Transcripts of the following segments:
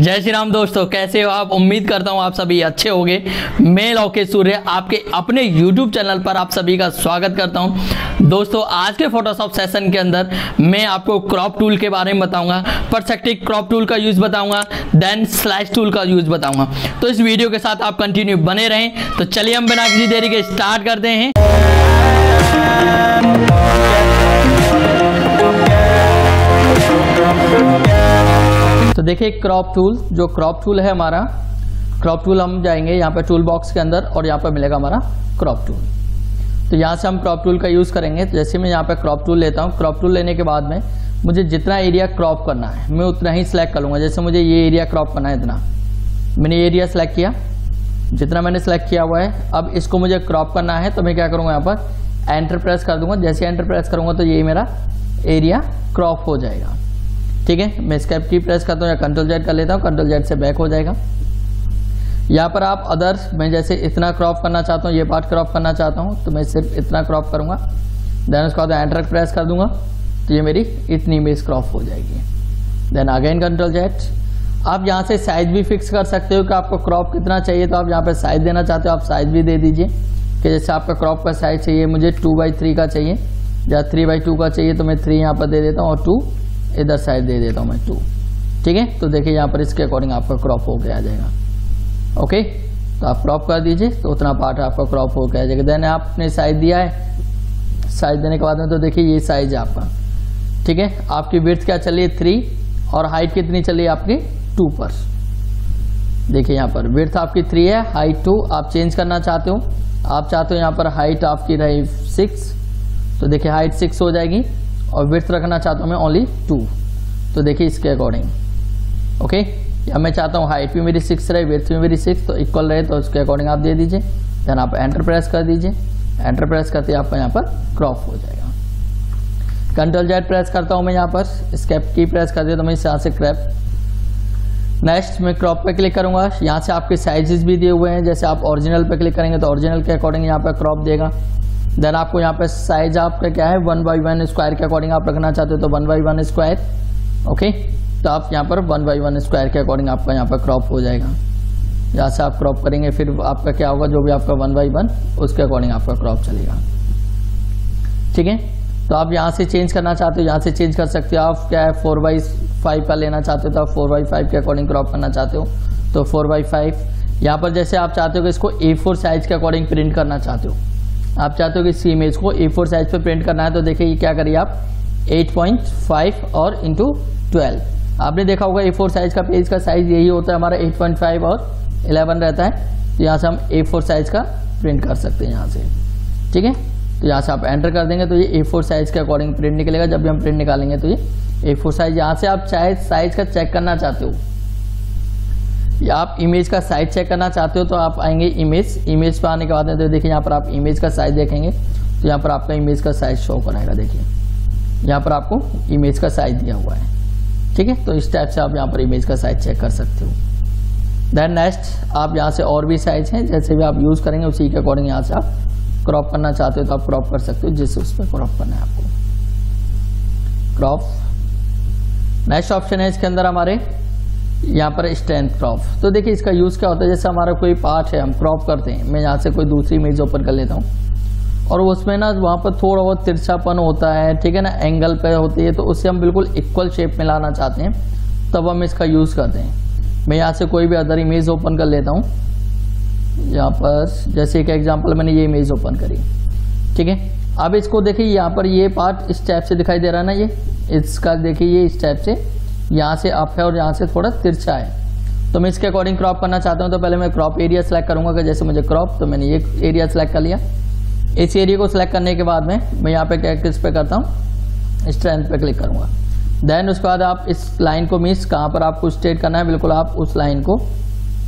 जय श्री राम दोस्तों, कैसे हो आप? उम्मीद करता हूँ आप सभी अच्छे होंगे। मैं लोकेश सूर्य, आपके अपने YouTube चैनल पर आप सभी का स्वागत करता हूँ। दोस्तों, आज के फोटोशॉप सेशन के अंदर मैं आपको क्रॉप टूल के बारे में बताऊँगा परसेक्टिव क्रॉप टूल का यूज़ बताऊँगा देन स्लैश टूल का यूज़ बताऊँगा। तो इस वीडियो के साथ आप कंटिन्यू बने रहें। तो चलिए हम बिना किसी देरी के स्टार्ट करते हैं। तो देखिए क्रॉप टूल जो क्रॉप टूल है हमारा क्रॉप टूल हम जाएँगे यहाँ पर टूल बॉक्स के अंदर और यहाँ पर मिलेगा हमारा क्रॉप टूल तो यहाँ से हम क्रॉप टूल का यूज़ करेंगे। तो जैसे मैं यहाँ पर क्रॉप टूल लेता हूँ क्रॉप टूल लेने के बाद में मुझे जितना एरिया क्रॉप करना है, मैं उतना ही सिलेक्ट कर लूँगा। जैसे मुझे ये एरिया क्रॉप करना है इतना। मैंने एरिया सेलेक्ट किया। जितना मैंने सेलेक्ट किया हुआ है, अब इसको मुझे क्रॉप करना है तो मैं क्या करूँगा यहाँ पर एंटर प्रेस कर दूँगा। जैसे एंटर प्रेस करूँगा तो ये मेरा एरिया क्रॉप हो जाएगा। ठीक है? मैं स्केप की प्रेस करता हूँ या कंट्रोल जेड कर लेता हूँ कंट्रोल जेड से बैक हो जाएगा। यहाँ पर आप अदर मैं जैसे इतना क्रॉप करना चाहता हूँ, ये पार्ट क्रॉप करना चाहता हूँ तो मैं सिर्फ़ इतना क्रॉप करूँगा। देन उसके बाद एंटर प्रेस कर दूँगा तो ये मेरी इतनी इमेज क्रॉप हो जाएगी। देन अगेन कंट्रोल जेड आप यहाँ से साइज़ भी फिक्स कर सकते हो कि आपको क्रॉप कितना चाहिए तो आप यहाँ पर साइज़ देना चाहते हो, आप साइज़ भी दे दीजिए। कि जैसे आपका क्रॉप का साइज़ चाहिए, मुझे टू बाई थ्री का चाहिए, या थ्री बाई टू का चाहिए तो मैं थ्री यहाँ पर दे देता हूँ, और टू इधर साइड दे देता हूँ मैं टू ठीक है? तो देखिए यहाँ पर इसके अकॉर्डिंग आपका क्रॉप होके आ जाएगा। ओके तो आप क्रॉप कर दीजिए तो उतना पार्ट आपका क्रॉप होके आ जाएगा। देन आपने साइज़ दिया है। साइज़ देने के बाद में तो देखिए ये साइज़ है आपका। ठीक है? आपकी विर्थ क्या चलिए थ्री और हाइट कितनी चलिए आपकी? टू पर। देखिए यहाँ पर विर्थ आपकी थ्री है हाइट टू आप चेंज करना चाहते हो? आप चाहते हो यहाँ पर हाइट आपकी रही सिक्स तो देखिए हाइट सिक्स हो जाएगी। और विर्थ रखना चाहता हूँ मैं ओनली टू तो देखिए इसके अकॉर्डिंग ओके या मैं चाहता हूँ हाइट भी मेरी सिक्स रहे विर्थ भी मेरी सिक्स तो इक्वल रहे तो उसके अकॉर्डिंग आप दे दीजिए. देन आप एंटर प्रेस कर दीजिए. एंटर प्रेस करते आपका यहाँ पर क्रॉप हो जाएगा. कंट्रोल जेड प्रेस करता हूँ मैं यहाँ पर. स्केप की प्रेस कर दिया तो मैं इस यहाँ से क्रैप नेक्स्ट मैं क्रॉप पे क्लिक करूँगा. यहाँ से आपके साइजेस भी दिए हुए हैं. जैसे आप ओरिजिनल पे क्लिक करेंगे तो ओरिजिनल के अकॉर्डिंग यहाँ पर क्रॉप देगा. देन आपको यहाँ पे साइज़ आपका क्या है? वन बाई वन स्क्वायर के अकॉर्डिंग आप रखना चाहते हो तो one by one square okay तो आप यहाँ पर वन बाई वन स्क्वायर के अकॉर्डिंग आपका यहाँ पर क्रॉप हो जाएगा। यहाँ से आप क्रॉप करेंगे, फिर आपका क्या होगा? जो भी आपका वन बाई वन उसके अकॉर्डिंग आपका क्रॉप चलेगा। ठीक है? तो आप यहाँ से चेंज करना चाहते हो, यहाँ से चेंज कर सकते हो। आप क्या है? फोर बाई फाइव का लेना चाहते हो तो आप फोर बाई फाइव के अकॉर्डिंग क्रॉप करना चाहते हो। तो फोर बाई फाइव यहाँ पर जैसे आप चाहते हो कि इसको ए फोर साइज़ के अकॉर्डिंग प्रिंट करना चाहते हो। आप चाहते हो कि इस इमेज को ए फोर साइज़ पे प्रिंट करना है तो देखिए ये क्या करिए आप? 8.5 और इंटू ट्वेल्व आपने देखा होगा ए फोर साइज़ का पेज का साइज़ यही होता है हमारा 8.5 और 11 रहता है। तो यहाँ से हम ए फोर साइज़ का प्रिंट कर सकते हैं यहाँ से। ठीक है? तो यहाँ से आप एंटर कर देंगे तो ये ए फोर साइज़ के अकॉर्डिंग प्रिंट निकलेगा। जब भी हम प्रिंट निकालेंगे तो ये ए फोर साइज़ यहाँ से आप चाहे साइज़ का चेक करना चाहते हो। आप इमेज का साइज़ चेक करना चाहते हो तो आप आएँगे इमेज इमेज पर आने के बाद तो देखिए यहाँ पर आप इमेज का साइज़ देखेंगे। तो यहाँ पर आपका इमेज का साइज़ शो कराएगा देखिए। यहाँ पर आपको इमेज का साइज़ दिया हुआ है। ठीक है? तो इस टाइप से आप यहाँ पर इमेज का साइज़ चेक कर सकते हो। देन नेक्स्ट आप यहाँ से और भी साइज़ हैं, जैसे भी आप यूज़ करेंगे, उसी के अकॉर्डिंग यहाँ से आप क्रॉप करना चाहते हो तो आप क्रॉप कर सकते हो, जिस उस पर क्रॉप करना है आपको। क्रॉप नेक्स्ट ऑप्शन है इसके अंदर हमारे यहाँ पर स्ट्रेंथ क्रॉप तो देखिए इसका यूज़ क्या होता है? जैसे हमारा कोई पार्ट है, हम क्रॉप करते हैं, मैं यहाँ से कोई दूसरी इमेज ओपन कर लेता हूँ। और उसमें ना वहाँ पर थोड़ा बहुत तिरछापन होता है, ठीक है ना? एंगल पे होती है तो उससे हम बिल्कुल इक्वल शेप में लाना चाहते हैं, तब हम इसका यूज़ करते हैं। मैं यहाँ से कोई भी अदर इमेज ओपन कर लेता हूँ। यहाँ पर, जैसे एक एग्ज़ाम्पल मैंने ये इमेज ओपन करी, ठीक है? अब इसको देखिए, यहाँ पर ये पार्ट इस टाइप से दिखाई दे रहा है ना ये? इसका देखिए ये इस टाइप से यहाँ से अप है और यहाँ से थोड़ा तिरछा है। तो मैं इसके अकॉर्डिंग क्रॉप करना चाहता हूँ तो पहले मैं क्रॉप एरिया सेलेक्ट करूँगा कि जैसे मुझे क्रॉप तो मैंने ये एरिया सेलेक्ट कर लिया। इस एरिया को सिलेक्ट करने के बाद में मैं यहाँ पे क्या, किस पे करता हूँ? स्ट्रेंथ पे क्लिक करूँगा। देन उसके बाद आप इस लाइन को मीस कहाँ पर आपको स्ट्रेट करना है, बिल्कुल आप उस लाइन को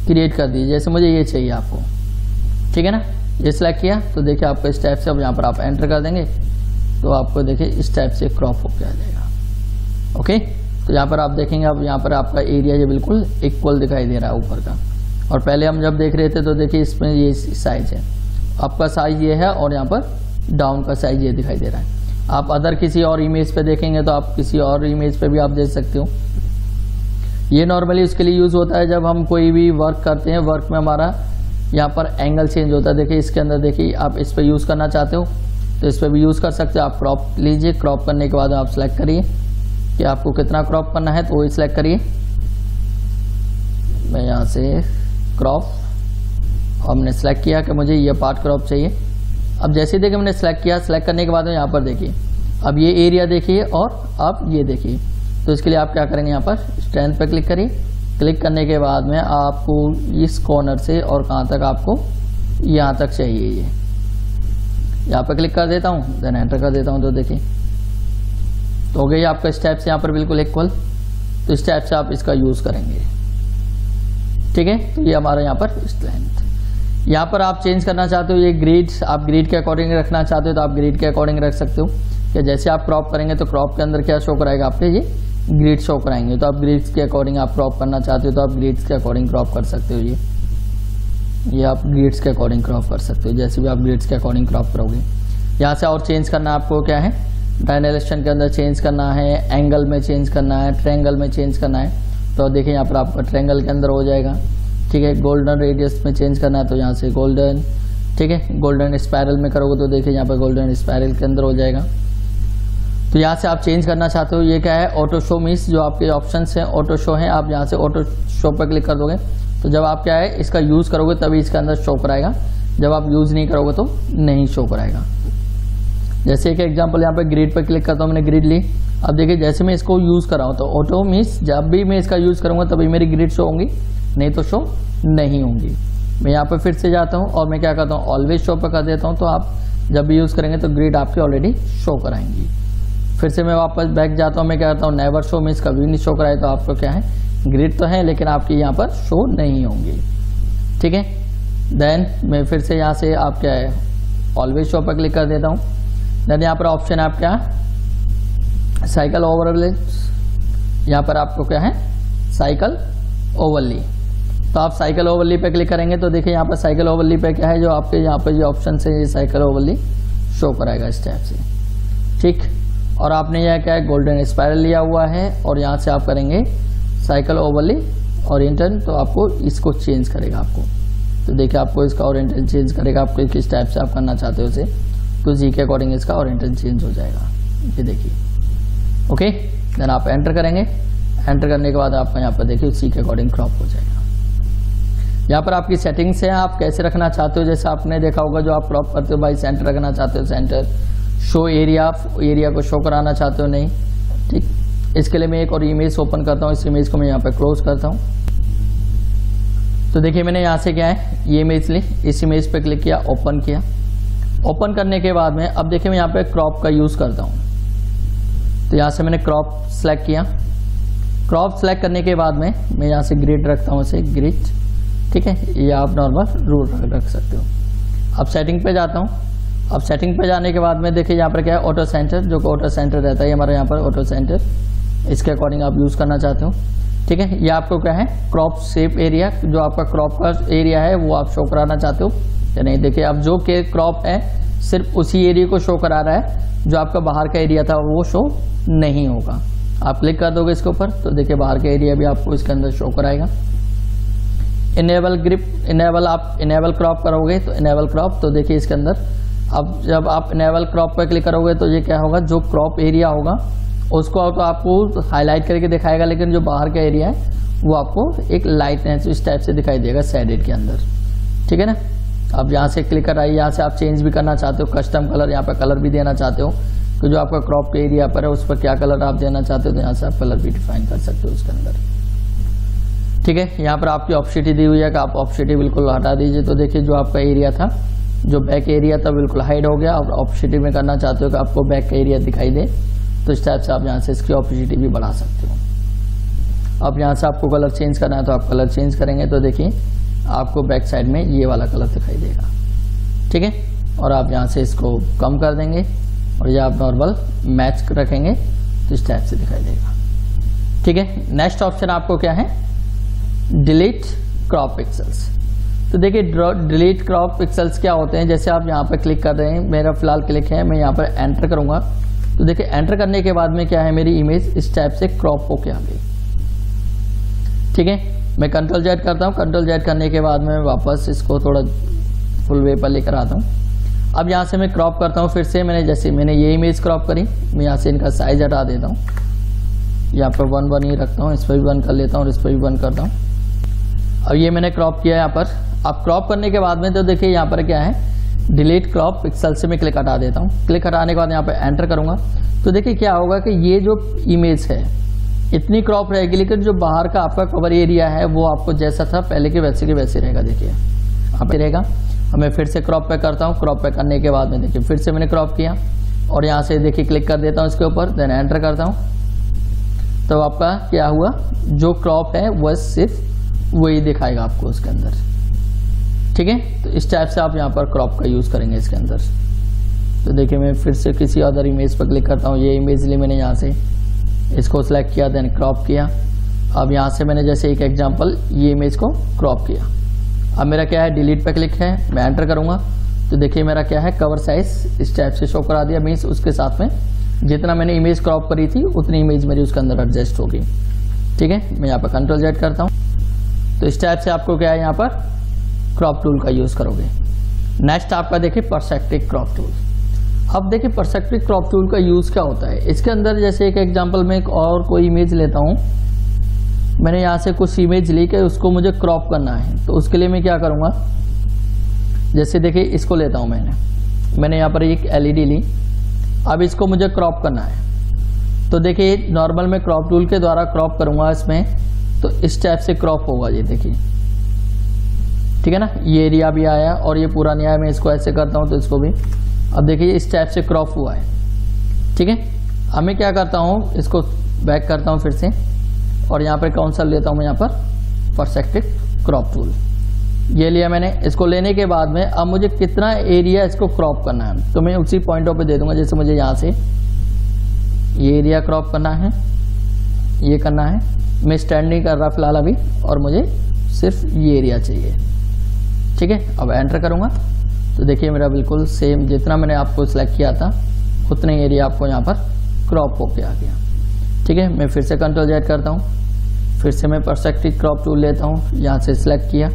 क्रिएट कर दीजिए, जैसे मुझे ये चाहिए आपको। ठीक है ना? ये सिलेक्ट किया तो देखिए आपको इस टाइप से अब यहाँ पर आप एंटर कर देंगे तो आपको देखिए इस टाइप से क्रॉप होकर आ जाएगा। ओके तो यहाँ पर आप देखेंगे, अब यहाँ पर आपका एरिया ये बिल्कुल इक्वल दिखाई दे रहा है ऊपर का। और पहले हम जब देख रहे थे तो देखिए इसमें ये साइज़ है। आपका साइज़ ये है और यहाँ पर डाउन का साइज़ ये दिखाई दे रहा है। आप अदर किसी और इमेज पे देखेंगे तो आप किसी और इमेज पे भी आप देख सकते हो। ये नॉर्मली उसके लिए यूज़ होता है जब हम कोई भी वर्क करते हैं। वर्क में हमारा यहाँ पर एंगल चेंज होता है। देखिए, इसके अंदर देखिए, आप इस पर यूज़ करना चाहते हो तो इस पर भी यूज़ कर सकते हो। आप क्रॉप लीजिए। क्रॉप करने के बाद आप सेलेक्ट करिए। कि आपको कितना क्रॉप करना है तो वही सिलेक्ट करिए। मैं यहाँ से क्रॉप, हमने सेलेक्ट किया कि मुझे ये पार्ट क्रॉप चाहिए। अब जैसे देखिए मैंने सेलेक्ट किया सेलेक्ट करने के बाद यहाँ पर देखिए। अब ये एरिया देखिए और अब ये देखिए। तो इसके लिए आप क्या करेंगे यहाँ पर स्ट्रेंथ पर क्लिक करिए। क्लिक करने के बाद में आपको इस कॉर्नर से और कहाँ तक आपको यहाँ तक चाहिए ये। यहाँ पर क्लिक कर देता हूँ देन एंटर कर देता हूँ तो देखिए। तो हो गई आपका स्टेप्स यहाँ पर बिल्कुल इक्वल तो स्टेप से आप इसका यूज़ करेंगे। ठीक है? तो ये हमारा यहाँ पर स्ट्रेंथ यहाँ पर आप चेंज करना चाहते हो, ये ग्रीड आप ग्रीड के अकॉर्डिंग रखना चाहते हो तो आप ग्रीड के अकॉर्डिंग रख सकते हो। या जैसे आप क्रॉप करेंगे तो क्रॉप के अंदर क्या शो कराएगा आपके? ये ग्रीड शो कराएँगे। तो आप ग्रीड्स के अकॉर्डिंग आप क्रॉप करना चाहते हो तो आप ग्रीड्स के अकॉर्डिंग क्रॉप कर सकते हो ये। ये आप ग्रीड्स के अकॉर्डिंग क्रॉप कर सकते हो, जैसे भी आप ग्रीड्स के अकॉर्डिंग क्रॉप करोगे। यहाँ से और चेंज करना आपको क्या है? डायनेलेशन के अंदर चेंज करना है एंगल में चेंज करना है ट्रेंगल में चेंज करना है। तो देखिए यहाँ पर आपका ट्रेंगल के अंदर हो जाएगा। ठीक है गोल्डन रेडियस में चेंज करना है तो यहाँ से गोल्डन ठीक है गोल्डन स्पायरल में करोगे तो देखिए यहाँ पर गोल्डन स्पायरल के अंदर हो जाएगा। तो यहाँ से आप चेंज करना चाहते हो, ये क्या है? ऑटो शो मीन्स जो आपके ऑप्शन हैं ऑटो शो हैं, आप यहाँ से ऑटो शो पर क्लिक कर दोगे। तो जब आप क्या है, इसका यूज़ करोगे तभी इसके अंदर शो कराएगा। जब आप यूज़ नहीं करोगे तो नहीं शो कराएगा। जैसे एक एग्ज़ाम्पल यहाँ पर ग्रिड पर क्लिक करता हूँ, मैंने ग्रिड ली। अब देखिए, जैसे मैं इसको यूज़ कर रहा हूँ तो ऑटो मीन्स जब भी मैं इसका यूज़ करूँगा, तभी मेरी ग्रिड शो होंगी, नहीं तो शो नहीं होंगी। मैं यहाँ पर फिर से जाता हूँ और मैं क्या करता हूँ ऑलवेज शो पर कर देता हूँ तो आप जब भी यूज़ करेंगे तो ग्रिड आपकी ऑलरेडी शो कराएँगी। फिर से मैं वापस बैक जाता हूँ, मैं क्या करता हूँ नेवर शो मीन्स कभी नहीं शो कराए तो आपको क्या है ग्रिड तो है, लेकिन आपकी यहाँ पर शो नहीं होंगी। ठीक है? देन मैं फिर से यहाँ से आप क्या है ऑलवेज शो पर क्लिक कर देता हूँ। देन यहाँ पर ऑप्शन है आपका साइकिल ओवरले यहाँ पर आपको क्या है? साइकिल ओवरली तो आप साइकिल ओवरली पे क्लिक करेंगे तो देखिए यहाँ पर साइकिल ओवरली पे क्या है जो आपके यहाँ पर जो ऑप्शन है ये साइकिल ओवरली शो कराएगा इस टाइप से। ठीक? और आपने यह क्या है? गोल्डन स्पायरल लिया हुआ है और यहाँ से आप करेंगे साइकिल ओवरली ओरिएंटन तो आपको इसको चेंज करेगा आपको। तो देखिए आपको इसका ओरिएंटन चेंज करेगा। आपको किस टाइप से आप करना चाहते हो उसे? तो जी के अकॉर्डिंग इसका ओरिएंटन चेंज हो जाएगा। ये देखिए। ओके देन आप एंटर करेंगे। एंटर करने के बाद आपका यहाँ पर देखिए उसी के अकॉर्डिंग क्रॉप हो जाएगा। यहाँ पर आपकी सेटिंग्स हैं, आप कैसे रखना चाहते हो? जैसे आपने देखा होगा, जो आप क्रॉप करते हो, भाई सेंटर रखना चाहते हो सेंटर शो एरिया एरिया को शो कराना चाहते हो, नहीं? ठीक? इसके लिए मैं एक और इमेज ओपन करता हूँ। इस इमेज को मैं यहाँ पे क्लोज करता हूँ। तो देखिए मैंने यहाँ से क्या है? ये इमेज ली। इस इमेज पे क्लिक किया ओपन किया। ओपन करने के बाद में, अब देखिए मैं यहाँ पे क्रॉप का यूज़ करता हूँ। तो यहाँ से मैंने क्रॉप सेलेक्ट किया। क्रॉप सेलेक्ट करने के बाद में, मैं यहाँ से ग्रिड रखता हूँ इसे ग्रिड, ठीक है? ये आप नॉर्मल रूल रख सकते हो। अब सेटिंग पे जाता हूँ। अब सेटिंग पे जाने के बाद में देखिए यहाँ पर क्या है ऑटो सेंटर जो कि ऑटो सेंटर रहता है हमारे यहाँ पर ऑटो सेंटर इसके अकॉर्डिंग आप यूज़ करना चाहते हो। ठीक है? ये आपको क्या है क्रॉप शेप एरिया जो आपका क्रॉप का एरिया है, वो आप शो कराना चाहते हो। या नहीं, देखिए, अब जो के क्रॉप है सिर्फ़ उसी एरिया को शो करा रहा है, जो आपका बाहर का एरिया था, वो शो नहीं होगा। आप क्लिक कर दोगे इसके ऊपर तो देखिए बाहर का एरिया भी आपको इसके अंदर शो कराएगा। इनेबल ग्रिप इनेबल आप इनेबल क्रॉप करोगे तो इनेबल क्रॉप तो देखिए इसके अंदर। अब जब आप इनेबल क्रॉप पर क्लिक करोगे तो ये क्या होगा, जो क्रॉप एरिया होगा, उसको तो आपको हाईलाइट करके दिखाएगा, लेकिन जो बाहर का एरिया है, वो आपको एक लाइट इस टाइप से दिखाई देगा सैडेड के अंदर। ठीक है ना? अब यहाँ से क्लिक कराइए यहाँ से आप चेंज भी करना चाहते हो कस्टम कलर यहाँ पर कलर भी देना चाहते हो तो जो आपका क्रॉप के एरिया पर है, उस पर क्या कलर आप देना चाहते हो तो यहाँ से आप कलर भी डिफाइन कर सकते हो उसके अंदर। ठीक है, यहाँ पर आपकी ऑप्शिटी दी हुई है, कि आप ऑप्शिटी बिल्कुल हटा दीजिए। तो देखिए, जो आपका एरिया था, जो बैक एरिया था, बिल्कुल हाइड हो गया, और ऑप्शिटी में करना चाहते हो कि आपको बैक का एरिया दिखाई दे तो इस टाइप से आप यहाँ से इसकी ऑप्शिटी भी बढ़ा सकते हो। अब यहाँ से आपको कलर चेंज करना है तो आप कलर चेंज करेंगे। तो देखिए आपको बैक साइड में ये वाला कलर दिखाई देगा। ठीक है? और आप यहाँ से इसको कम कर देंगे और ये आप नॉर्मल मैच रखेंगे तो इस टाइप से दिखाई देगा। ठीक है? नेक्स्ट ऑप्शन आपको क्या है? डिलीट क्रॉप पिक्सल्स तो देखिए डिलीट क्रॉप पिक्सल्स क्या होते हैं? जैसे आप यहाँ पर क्लिक कर रहे हैं, मेरा फ़िलहाल क्लिक है, मैं यहाँ पर एंटर करूँगा। तो देखिए एंटर करने के बाद में क्या है मेरी इमेज इस टाइप से क्रॉप होके आ गई। ठीक है? मैं कंट्रोल जेड करता हूँ। कंट्रोल जेड करने के बाद में वापस इसको थोड़ा फुल वे पर लेकर आता हूँ। अब यहाँ से मैं क्रॉप करता हूँ। फिर से मैंने जैसे मैंने ये इमेज क्रॉप करी, मैं यहाँ से इनका साइज़ हटा देता हूँ। यहाँ पर वन वन ही रखता हूँ, इस पर भी वन कर लेता हूँ और इस पर भी वन करता हूँ। अब ये मैंने क्रॉप किया यहाँ पर। अब क्रॉप करने के बाद में तो देखिए यहाँ पर क्या है? डिलीट क्रॉप पिक्सल से मैं क्लिक हटा देता हूँ। क्लिक हटाने के बाद यहाँ पर एंटर करूँगा। तो देखिए क्या होगा कि ये जो इमेज है इतनी क्रॉप रहेगी, लेकिन जो बाहर का आपका कवर एरिया है, वो आपको जैसा था, पहले के वैसे के वैसे रहेगा, देखिए। यहाँ पे रहेगा। अब मैं फिर से क्रॉप पे करता हूँ। क्रॉप पे करने के बाद में देखिए, फिर से मैंने क्रॉप किया। और यहाँ से देखिए क्लिक कर देता हूँ इसके ऊपर देन एंटर करता हूँ। तो आपका क्या हुआ? जो क्रॉप है वह सिर्फ़ वही दिखाएगा आपको उसके अंदर। ठीक है? तो इस टाइप से आप यहाँ पर क्रॉप का यूज़ करेंगे इसके अंदर। तो देखिए, मैं फिर से किसी अदर इमेज पर क्लिक करता हूँ। ये इमेज ली मैंने यहाँ से। इसको सिलेक्ट किया देन क्रॉप किया। अब यहाँ से मैंने जैसे एक एग्जांपल ये इमेज को क्रॉप किया। अब मेरा क्या है? डिलीट पे क्लिक है। मैं एंटर करूँगा। तो देखिए मेरा क्या है? कवर साइज़ इस टाइप से शो करा दिया। मीन्स उसके साथ में जितना मैंने इमेज क्रॉप करी थी, उतनी इमेज मेरी उसके अंदर एडजस्ट होगी। ठीक है? मैं यहाँ पर कंट्रोल जेड करता हूँ। तो इस टाइप से आपको क्या है? यहाँ पर क्रॉप टूल का यूज़ करोगे। नेक्स्ट आपका देखिए परसेक्टिव क्रॉप टूल अब देखिए परसेप्टिव क्रॉप टूल का यूज़ क्या होता है? इसके अंदर जैसे एक एग्जांपल में एक और कोई इमेज लेता हूँ। मैंने यहाँ से कुछ इमेज ली के उसको मुझे क्रॉप करना है। तो उसके लिए मैं क्या करूँगा? जैसे देखिए, इसको लेता हूँ मैंने। मैंने यहाँ पर एक एलईडी ली। अब इसको मुझे क्रॉप करना है। तो देखिए नॉर्मल में क्रॉप टूल के द्वारा क्रॉप करूँगा इसमें तो इस टाइप से क्रॉप होगा ये देखिए। ठीक है ना? ये एरिया भी आया और ये पूरा नहीं आया मैं इसको ऐसे करता हूँ तो इसको भी अब देखिए इस टाइप से क्रॉप हुआ है। ठीक है? अब मैं क्या करता हूँ, इसको बैक करता हूँ फिर से। और यहाँ पर कौन सा लेता हूँ मैं यहाँ पर? परसेक्टिव क्रॉप टूल ये लिया मैंने। इसको लेने के बाद में अब मुझे कितना एरिया इसको क्रॉप करना है? तो मैं उसी पॉइंटों पे दे दूँगा, जैसे मुझे यहाँ से ये एरिया क्रॉप करना है, ये करना है। मैं स्टैंड नहीं कर रहा फ़िलहाल अभी, और मुझे सिर्फ़ ये एरिया चाहिए। ठीक है? अब एंटर करूँगा। तो देखिए मेरा बिल्कुल सेम जितना मैंने आपको सिलेक्ट किया था, उतने एरिया आपको यहाँ पर क्रॉप होके आ गया। ठीक है, मैं फिर से कंट्रोल जेड करता हूँ। फिर से मैं परसेक्टिव क्रॉप टूल लेता हूँ, यहाँ से सिलेक्ट किया।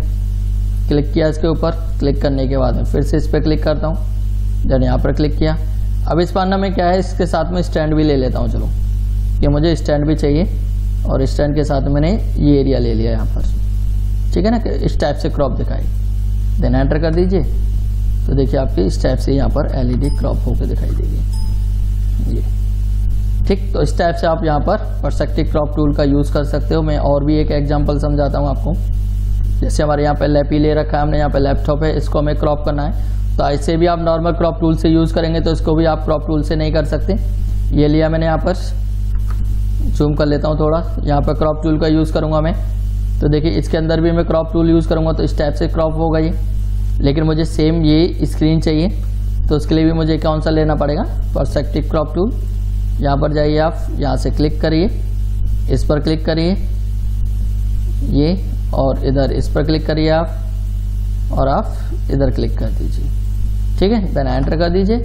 क्लिक किया इसके ऊपर क्लिक करने के बाद में फिर से इस पर क्लिक करता हूँ। जब यहाँ पर क्लिक किया। अब इस पाना में क्या है, इसके साथ में स्टैंड भी ले लेता हूँ, चलो। कि मुझे स्टैंड भी चाहिए, और स्टैंड के साथ मैंने ये एरिया ले लिया यहाँ पर। ठीक है ना, इस टाइप से क्रॉप दिखाई। देन एंटर कर दीजिए। तो देखिए आपके इस टाइप से यहाँ पर एलईडी क्रॉप होकर दिखाई देगी। ये। ठीक तो इस टाइप से आप यहाँ पर परसेक्टिव क्रॉप टूल का यूज़ कर सकते हो। मैं और भी एक एग्जांपल समझाता हूँ आपको। जैसे हमारे यहाँ पे लैपी ले रखा है हमने, यहाँ पे लैपटॉप है, इसको हमें क्रॉप करना है। तो ऐसे भी आप नॉर्मल क्रॉप टूल से यूज़ करेंगे तो इसको भी आप क्रॉप टूल से नहीं कर सकते। ये लिया मैंने यहाँ पर। जूम कर लेता हूँ थोड़ा। यहाँ पर क्रॉप टूल का यूज़ करूँगा मैं। तो देखिए, इसके अंदर भी मैं क्रॉप टूल यूज़ करूँगा तो इस टाइप से क्रॉप होगा ये। लेकिन मुझे सेम ये स्क्रीन चाहिए तो उसके लिए भी मुझे कौन सा लेना पड़ेगा। परसेक्टिव क्रॉप टूल यहाँ पर जाइए आप, यहाँ से क्लिक करिए, इस पर क्लिक करिए, ये और इधर इस पर क्लिक करिए आप, और आप इधर क्लिक कर दीजिए। ठीक है? देन एंटर कर दीजिए।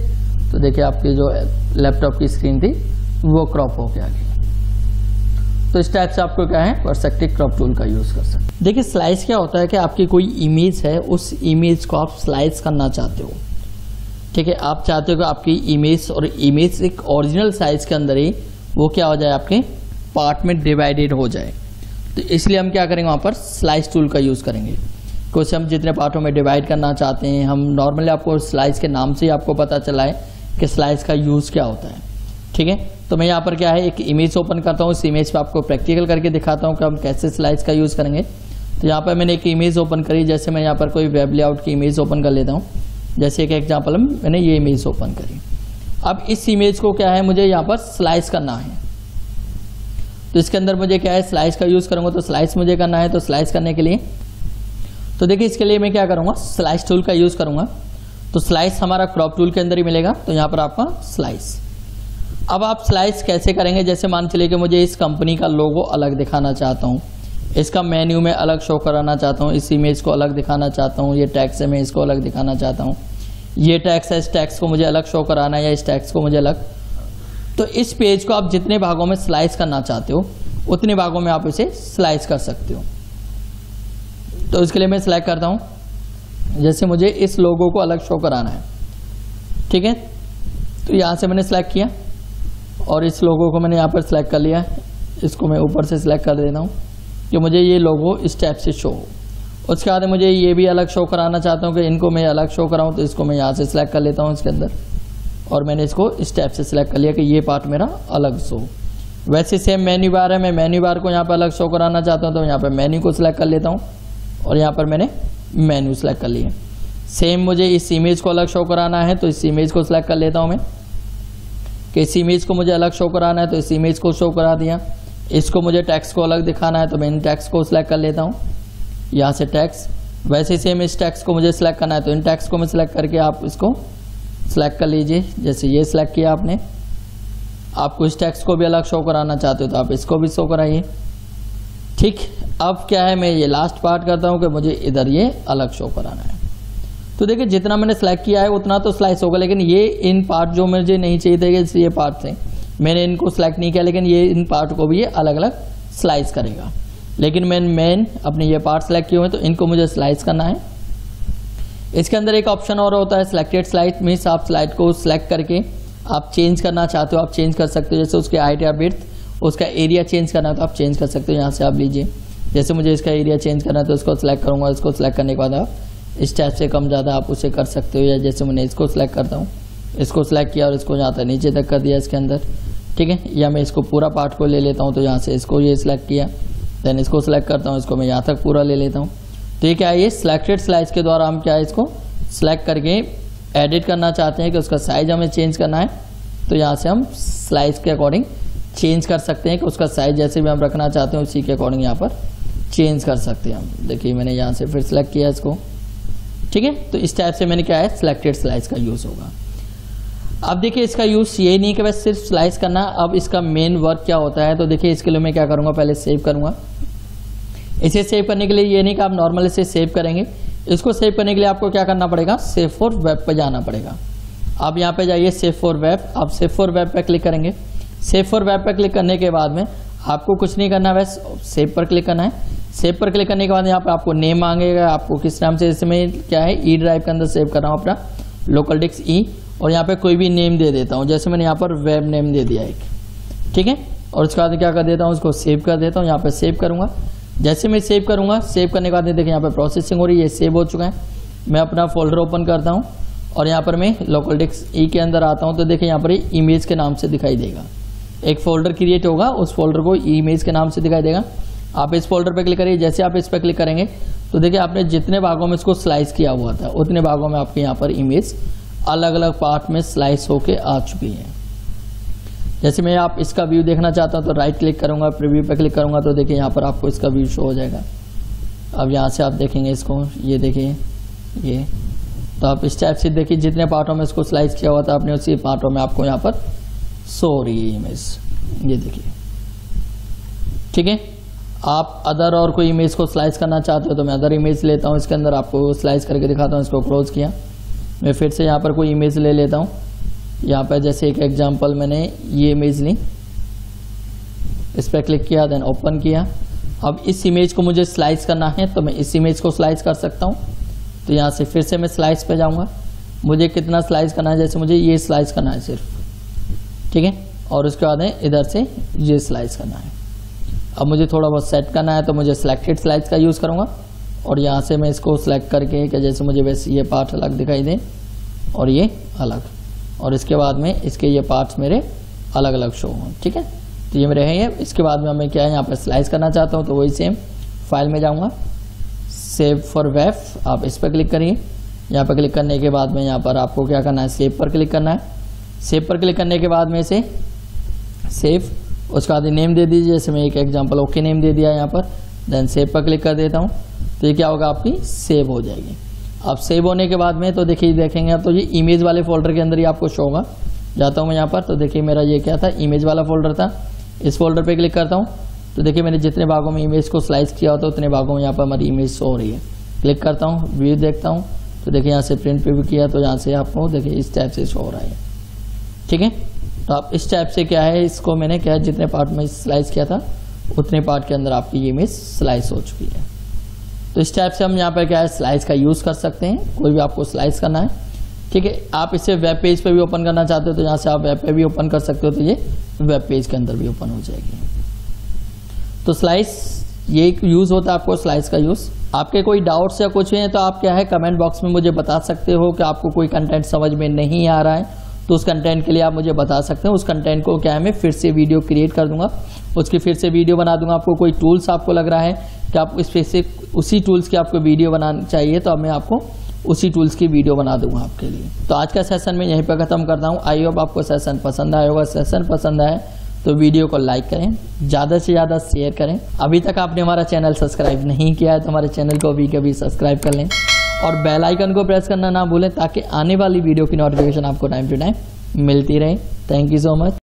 तो देखिए आपकी जो लैपटॉप की स्क्रीन थी, वो क्रॉप होके आ गई। तो इस टाइप से आपको क्या है? परसेक्टिव क्रॉप टूल का यूज़ कर सकते देखिए स्लाइस क्या होता है कि आपकी कोई इमेज है, उस इमेज को आप स्लाइस करना चाहते हो। ठीक है, आप चाहते हो कि आपकी इमेज और इमेज एक ओरिजिनल साइज़ के अंदर ही वो क्या हो जाए, आपके पार्ट में डिवाइडेड हो जाए। तो इसलिए हम क्या करेंगे वहाँ पर? स्लाइस टूल का यूज़ करेंगे। कुछ हम जितने पार्टों में डिवाइड करना चाहते हैं, हम नॉर्मली आपको स्लाइस के नाम से ही आपको पता चला है कि स्लाइस का यूज़ क्या होता है। ठीक है? तो मैं यहाँ पर क्या है, एक इमेज ओपन करता हूँ, इस इमेज पे आपको प्रैक्टिकल करके दिखाता हूँ कि हम कैसे स्लाइड्स का यूज़ करेंगे। तो यहाँ पर मैंने एक इमेज ओपन करी, जैसे मैं यहाँ पर कोई वेब लेआउट की इमेज ओपन कर लेता हूँ। जैसे एक एग्ज़ाम्पल हम मैंने ये इमेज ओपन करी। अब इस इमेज को क्या है, मुझे यहाँ पर स्लाइस करना है। तो इसके अंदर मुझे क्या है स्लाइस का यूज़ करूँगा तो स्लाइस मुझे करना है तो स्लाइस करने के लिए। तो देखिए, इसके लिए मैं क्या करूँगा स्लाइस टूल का यूज़ करूँगा। तो स्लाइस हमारा क्रॉप टूल के अंदर ही मिलेगा तो यहाँ पर आपका स्लाइस अब आप स्लाइस कैसे करेंगे? जैसे मान चलिए कि मुझे इस कंपनी का लोगो अलग दिखाना चाहता हूँ। इसका मेन्यू में अलग शो कराना चाहता हूँ। इस इमेज को अलग दिखाना चाहता हूँ। ये टैक्स है, मैं इसको अलग दिखाना चाहता हूँ। ये टैक्स है, इस टैक्स को मुझे अलग शो कराना है या इस टैक्स को मुझे अलग? तो इस पेज को आप जितने भागों में स्लाइस करना चाहते हो, उतने भागों में आप इसे स्लाइस कर सकते हो। तो इसके लिए मैं सिलेक्ट करता हूँ। जैसे मुझे इस लोगों को अलग शो कराना है। ठीक है? तो यहाँ से मैंने सेलेक्ट किया। और इस लोगों को मैंने यहाँ पर सिलेक्ट कर लिया इसको मैं ऊपर से सिलेक्ट कर देता हूँ कि मुझे ये लोगो इस टाइप से शो हो। उसके बाद मुझे ये भी अलग शो कराना चाहता हूँ कि इनको मैं अलग शो कराऊँ तो इसको मैं यहाँ से सिलेक्ट कर लेता हूँ इसके अंदर। और मैंने इसको इस टाइप से सिलेक्ट कर लिया कि ये पार्ट मेरा अलग शो वैसे सेम मेन्यू बार है, मैं मेन्यू बार को यहाँ पर अलग शो कराना चाहता हूँ तो यहाँ पर मेन्यू को सिलेक्ट कर लेता हूँ। और यहाँ पर मैंने मेन्यू सेलेक्ट कर लिया सेम मुझे इस इमेज को अलग शो कराना है तो इस इमेज को सिलेक्ट कर लेता हूँ मैं। कि इस इमेज को मुझे अलग शो कराना है तो इस इमेज को शो करा दिया। इसको मुझे टैक्स को अलग दिखाना है तो मैं इन टैक्स को सिलेक्ट कर लेता हूँ। यहाँ से टैक्स वैसे सेम इस टैक्स को मुझे सिलेक्ट करना है तो इन टैक्स को मैं सिलेक्ट करके आप इसको सिलेक्ट कर लीजिए, जैसे ये सिलेक्ट किया आपने। आपको इस टैक्स को भी अलग शो कराना चाहते हो तो आप इसको भी शो कराइए। ठीक, अब क्या है, मैं ये लास्ट पार्ट करता हूँ कि मुझे इधर ये अलग शो कराना है। तो देखिए, जितना मैंने सेलेक्ट किया है, उतना तो स्लाइस होगा, लेकिन ये इन पार्ट जो मुझे नहीं चाहिए थे, ये पार्ट थे। मैंने इनको सेलेक्ट नहीं किया, लेकिन ये इन पार्ट को भी ये अलग अलग स्लाइस करेगा। लेकिन मैं मेन अपने ये पार्ट सेलेक्ट किए हुए तो इनको मुझे स्लाइस करना है। इसके अंदर एक ऑप्शन और होता है सिलेक्टेड स्लाइड मीन्स आप स्लाइड को सिलेक्ट करके आप चेंज करना चाहते हो, आप चेंज कर सकते हो। जैसे उसके हाइट या बिर्थ उसका एरिया चेंज करना है तो आप चेंज कर सकते हो। यहाँ से आप लीजिए। जैसे मुझे इसका एरिया चेंज करना है तो इसको सिलेक्ट करूँगा, इसको सिलेक्ट करने के बाद आप इस टाइप से कम ज़्यादा आप उसे कर सकते हो, या जैसे मैंने इसको सिलेक्ट करता हूँ। इसको सिलेक्ट किया और इसको यहाँ तक नीचे तक कर दिया इसके अंदर। ठीक है? या मैं इसको पूरा पार्ट को ले लेता हूँ तो यहाँ से इसको ये सिलेक्ट किया। देन इसको सिलेक्ट करता हूँ, इसको मैं यहाँ तक पूरा ले लेता हूँ। तो ये क्या ये सिलेक्टेड स्लाइस के द्वारा हम क्या है इसको सिलेक्ट करके एडिट करना चाहते हैं कि उसका साइज़ हमें चेंज करना है। तो यहाँ से हम स्लाइस के अकॉर्डिंग चेंज कर सकते हैं कि उसका साइज़ जैसे भी हम रखना चाहते हैं, उसी के अकॉर्डिंग यहाँ पर चेंज कर सकते हैं हम। देखिए, मैंने यहाँ से फिर सेलेक्ट किया इसको। ठीक है? तो इस टाइप से मैंने क्या है? सिलेक्टेड स्लाइस का यूज़ होगा। अब देखिए, इसका यूज़ ये नहीं कि बस सिर्फ़ स्लाइस करना। अब इसका मेन वर्क क्या होता है? तो देखिए, इसके लिए मैं क्या करूँगा? पहले सेव करूँगा। इसे सेव करने के लिए ये नहीं कि आप नॉर्मल इसे सेव करेंगे। इसको सेव करने के लिए आपको क्या करना पड़ेगा? सेव फॉर वेब पर जाना पड़ेगा। आप यहाँ पे जाइए सेव फॉर वेब आप सेव फॉर वेब पर क्लिक करेंगे। सेव फॉर वेब पर क्लिक करने के बाद में आपको कुछ नहीं करना, बस सेव पर क्लिक करना है। सेव पर क्लिक करने के बाद यहाँ पे आपको नेम मांगेगा, आपको किस नाम से, इसमें क्या है ई ड्राइव के अंदर सेव कर रहा हूँ अपना लोकल डिस्क ई और यहाँ पे कोई भी नेम दे देता हूँ, जैसे मैंने यहाँ पर वेब नेम दे दिया एक, ठीक है? और उसके बाद क्या कर देता हूँ, उसको सेव कर देता हूँ, यहाँ पर सेव करूँगा। जैसे मैं सेव करूँगा सेव करने के बाद देखिए यहाँ पर प्रोसेसिंग हो रही है सेव हो चुका है। मैं अपना फोल्डर ओपन करता हूँ, और यहाँ पर मैं लोकल डिस्क ई के अंदर आता हूँ तो देखिए यहाँ पर इमेज के नाम से दिखाई देगा। एक फोल्डर क्रिएट होगा, उस फोल्डर को इमेज के नाम से दिखाई देगा। आप इस फोल्डर पर क्लिक करिए, जैसे आप इस पर क्लिक करेंगे तो देखिए आपने जितने भागों में इसको स्लाइस किया हुआ था, उतने भागों में आपके यहाँ पर इमेज अलग अलग पार्ट में स्लाइस होके आ चुकी है। जैसे मैं आप इसका व्यू देखना चाहता हूँ तो राइट क्लिक करूँगा प्रीव्यू पर क्लिक करूँगा तो देखिए यहाँ पर आपको इसका व्यू शो हो जाएगा। अब यहाँ से आप देखेंगे इसको, ये देखिए, ये। तो आप इस टाइप से देखिए, जितने पार्टों में इसको स्लाइस किया हुआ था, आपने उसी पार्टों में आपको यहाँ पर सो रही है इमेज ये देखिए। ठीक है? आप अदर और कोई इमेज को स्लाइस करना चाहते हो तो मैं अदर इमेज लेता हूँ, इसके अंदर आपको स्लाइस करके दिखाता हूँ, इसको क्लोज किया। मैं फिर से यहाँ पर कोई इमेज ले लेता हूँ। यहाँ पर जैसे एक एग्जांपल मैंने ये इमेज ली। इस पर क्लिक किया देन ओपन किया। अब इस इमेज को मुझे स्लाइस करना है तो मैं इस इमेज को स्लाइस कर सकता हूँ। तो यहाँ से फिर से मैं स्लाइस पे जाऊँगा। मुझे कितना स्लाइस करना है, जैसे मुझे ये स्लाइस करना है सिर्फ़। ठीक है? और उसके बाद इधर से ये स्लाइस करना है। अब मुझे थोड़ा बहुत सेट करना है तो मुझे सिलेक्टेड स्लाइड्स का यूज़ करूँगा। और यहाँ से मैं इसको सिलेक्ट करके, कि जैसे मुझे वैसे ये पार्ट अलग दिखाई दे, और ये अलग। और इसके बाद में इसके ये पार्ट्स मेरे अलग अलग शो हों, ठीक है? तो ये मेरे हैं ये। इसके बाद में मैं क्या है यहाँ पर स्लाइस करना चाहता हूँ तो वही सेम फ़ाइल में जाऊँगा। सेव फॉर वेफ आप इस पर क्लिक करिए। यहाँ पर क्लिक करने के बाद में यहाँ पर आपको क्या करना है सेव पर क्लिक करना है। सेव पर क्लिक करने के बाद में इसे सेव उसका बाद नेम दे दीजिए जैसे मैं एक एग्जांपल ओके नेम दे दिया यहाँ पर देन सेव पर क्लिक कर देता हूँ। तो ये क्या होगा, आपकी सेव हो जाएगी। अब सेव होने के बाद में तो देखिए, देखेंगे आप तो ये इमेज वाले फोल्डर के अंदर ही आपको शो होगा। जाता हूँ मैं यहाँ पर तो देखिए मेरा ये क्या था इमेज वाला फोल्डर था। इस फोल्डर पे क्लिक करता हूँ तो देखिए मैंने जितने भागों में इमेज को स्लाइस किया होता है, उतने भागों में यहाँ पर हमारी इमेज शो हो रही है। क्लिक करता हूँ व्यू देखता हूँ तो देखिए यहाँ से प्रिंट पे भी किया तो यहाँ से आपको देखिए इस टाइप से शो हो रहा है। ठीक है? तो आप इस टाइप से क्या है, इसको मैंने क्या जितने पार्ट में स्लाइस किया था, उतने पार्ट के अंदर आपकी ये इमेज स्लाइस हो चुकी है। तो इस टाइप से हम यहाँ पर क्या है स्लाइस का यूज़ कर सकते हैं, कोई भी आपको स्लाइस करना है। ठीक है, आप इसे वेब पेज पे भी ओपन करना चाहते हो तो यहाँ से आप वेब पे भी ओपन कर सकते हो तो ये वेब पेज के अंदर भी ओपन हो जाएगी। तो स्लाइस ये यूज़ होता है आपको स्लाइस का यूज़ आपके कोई डाउट्स या कुछ हैं तो आप क्या है कमेंट बॉक्स में मुझे बता सकते हो कि आपको कोई कंटेंट समझ में नहीं आ रहा है। तो उस कंटेंट के लिए आप मुझे बता सकते हैं। उस कंटेंट को क्या है, मैं फिर से वीडियो क्रिएट कर दूँगा। उसकी फिर से वीडियो बना दूँगा। आपको कोई टूल्स आपको लग रहा है कि आप स्पेसिफिक उसी टूल्स की आपको वीडियो बनानी चाहिए तो अब मैं आपको उसी टूल्स की वीडियो बना दूँगा आपके लिए। तो आज का सेशन मैं यहीं पर ख़त्म करता हूँ। आई होप आपको सेशन पसंद आया होगा। सेशन पसंद आए तो वीडियो को लाइक करें, ज़्यादा से ज़्यादा शेयर करें। अभी तक आपने हमारा चैनल सब्सक्राइब नहीं किया है तो हमारे चैनल को अभी कभी सब्सक्राइब कर लें। और बेल आइकन को प्रेस करना ना भूलें ताकि आने वाली वीडियो की नोटिफिकेशन आपको टाइम टू टाइम मिलती रहे। Thank you so much